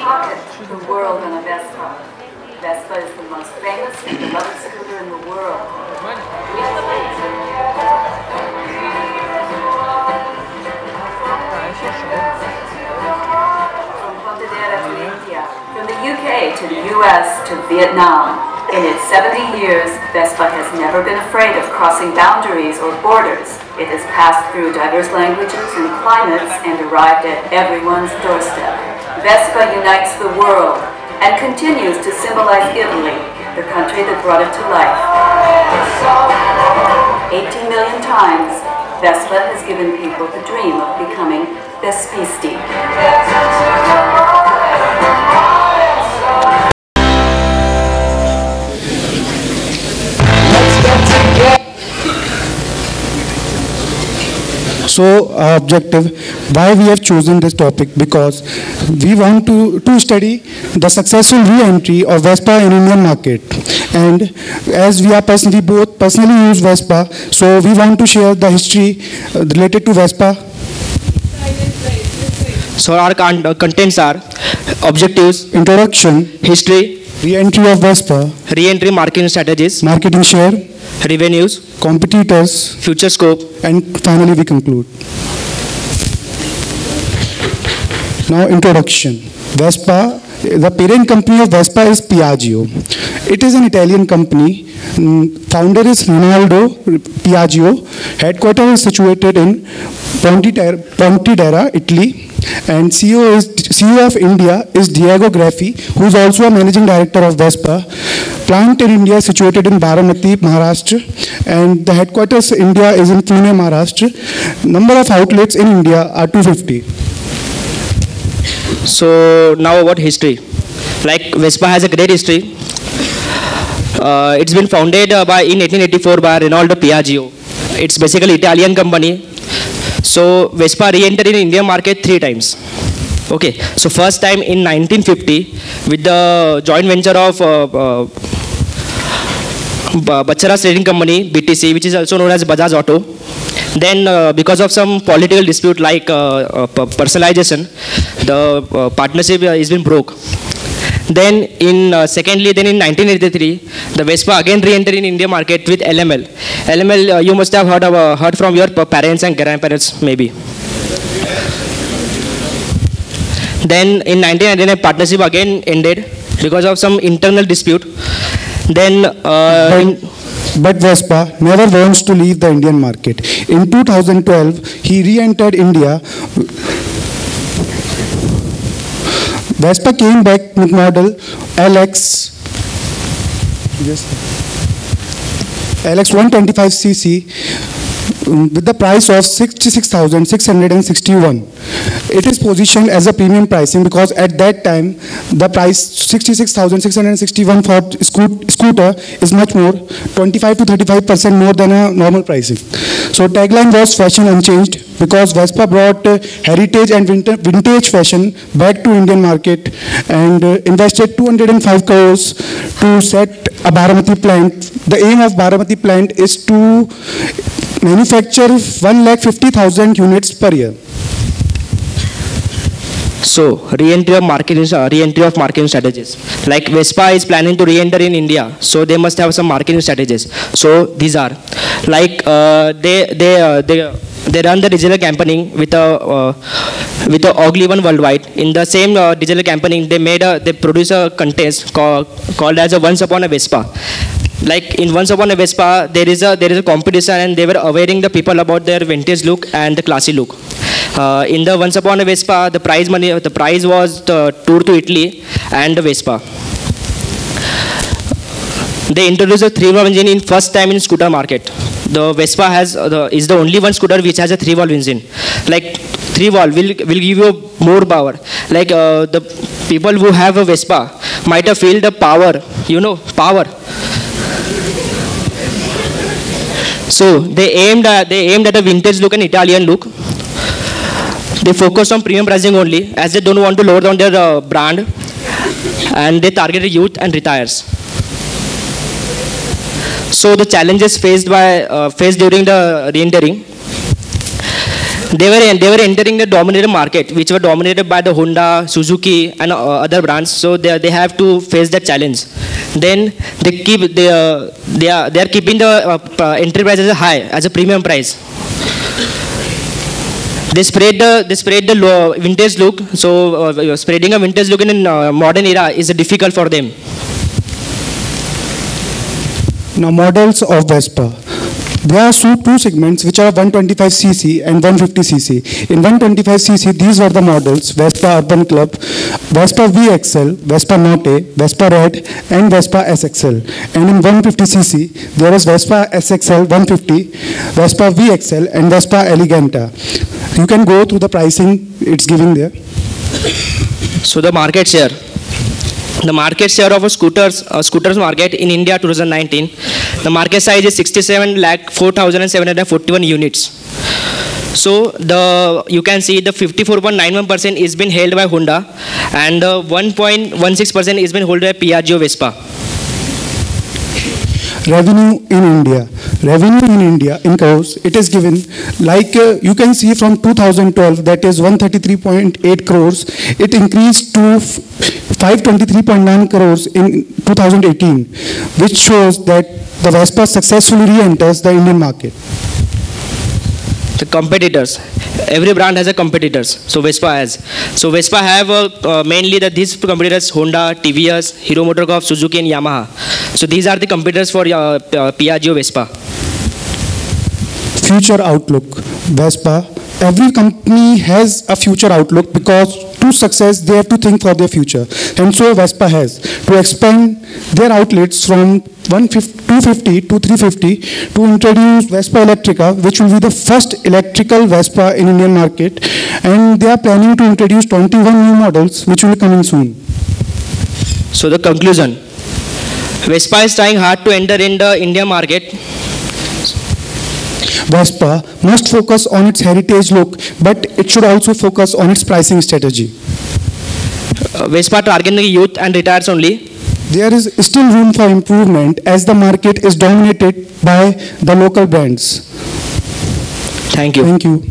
pocket the world on a Vespa. Vespa is the most famous and beloved scooter in the world. From Pontedera to India, from the UK to the US to Vietnam. In its 70 years, Vespa has never been afraid of crossing boundaries or borders. It has passed through diverse languages and climates and arrived at everyone's doorstep. Vespa unites the world and continues to symbolize Italy, the country that brought it to life. 18 million times, Vespa has given people the dream of becoming Vespisti. So our objective, why we have chosen this topic, because we want to, to study the successful re-entry of Vespa in Indian market. And as we are personally both personally use Vespa, so we want to share the history uh, related to Vespa. So our uh, contents are objectives, Introduction, history, re-entry of Vespa, re-entry marketing strategies, marketing share, revenues, competitors, future scope, and finally we conclude. Now introduction. Vespa, the parent company of Vespa is Piaggio. It is an Italian company. Mm, Founder is Rinaldo Piaggio. Headquarters is situated in Pontedera, Italy. And CEO, is, CEO of India is Diego Graffi, who is also a managing director of Vespa. Plant in India is situated in Baramati, Maharashtra. And the headquarters in India is in Pune, Maharashtra. Number of outlets in India are 250. So now about history. Like Vespa has a great history. Uh, it's been founded uh, by in 1884 by Rinaldo Piaggio. It's basically Italian company. So Vespa re-entered in Indian market three times. Okay, so first time in 1950 with the joint venture of uh, uh, Trading Company (BTC), which is also known as Bajaj Auto. Then, uh, because of some political dispute like uh, uh, personalization, the uh, partnership uh, has been broke. Then, in secondly, then in 1983, the Vespa again re-entered in India market with LML. LML, you must have heard of, heard from your parents and grandparents, maybe. Then, in 1999, partnership again ended because of some internal dispute. Then, uh, in- But Vespa never wants to leave the Indian market. In 2012, he re-entered India. Vespa came back with model LX. Yes. LX 125cc um, with the price of 66,661. It is positioned as a premium pricing because at that time the price 66,661 for scoot, scooter is much more, 25 to 35 percent more than a normal pricing. So tagline was fashion unchanged because Vespa brought uh, heritage and vinta- vintage fashion back to Indian market and uh, invested 205 crores to set a Baramati plant. The aim of Baramati plant is to manufacture 1,50,000 units per year. So, re-entry of marketing, uh, re-entry of marketing strategies. Like Vespa is planning to re-enter in India, so they must have some marketing strategies. So these are, like uh, they they uh, they they run the digital campaigning with a uh, with a ugly one worldwide. In the same uh, digital campaigning, they made a they produce a contest called called as a Once Upon a Vespa. Like in Once Upon a Vespa, there is a there is a competition, and they were awareing the people about their vintage look and the classy look. Uh, in the Once Upon a Vespa, the prize money, the prize was the tour to Italy and the Vespa. They introduced a three-valve engine in first time in scooter market. The Vespa has the, is the only one scooter which has a three-valve engine. Like three-valve will will give you more power. Like uh, the people who have a Vespa might have feel the power, you know, power. So they aimed at, they aimed at a vintage look and Italian look. They focus on premium pricing only, as they don't want to lower down their uh, brand, and they targeted youth and retires. So the challenges faced by uh, faced during the re-entering. they were they were entering the dominated market, which were dominated by the Honda, Suzuki, and uh, other brands. So they, they have to face that challenge. Then they keep they uh, they are they are keeping the uh, uh, entry price as a high as a premium price. They spread the they spread the vintage look. So uh, spreading a vintage look in a uh, modern era is difficult for them. Now models of Vespa. There are two, segments which are 125cc and 150cc. In 125cc, these were the models, Vespa Urban Club, Vespa VXL, Vespa Notte, Vespa Red, and Vespa SXL. And in 150cc, there was Vespa SXL 150, Vespa VXL, and Vespa Elegante. You can go through the pricing it's giving there. So the market share. The market share of a scooters uh, scooters market in India 2019, the market size is 67 lakh 4,741 units. So the you can see the 54.91% is been held by Honda, and the 1.16% is been held by Piaggio Vespa. Revenue in India. Revenue in India in crores, it is given like uh, you can see from 2012 that is 133.8 crores. It increased to 523.9 crores in 2018, which shows that the Vespa successfully re-enters the Indian market. The competitors. Every brand has a competitors. So Vespa has. So Vespa have uh, uh, mainly the these competitors Honda, TVS, Hero MotoCorp, Suzuki, and Yamaha. So these are the competitors for uh, uh, Piaggio Vespa. Future outlook, Vespa. Every company has a future outlook because to success they have to think for their future. And so Vespa has to expand their outlets from 150 250 to 350 to introduce Vespa Electrica, which will be the first electrical Vespa in Indian market. And they are planning to introduce 21 new models, which will be coming soon. So the conclusion. Vespa is trying hard to enter in the India market. Vespa must focus on its heritage look, but it should also focus on its pricing strategy. Uh, Vespa targeting the youth and retires only. There is still room for improvement as the market is dominated by the local brands. Thank you. Thank you.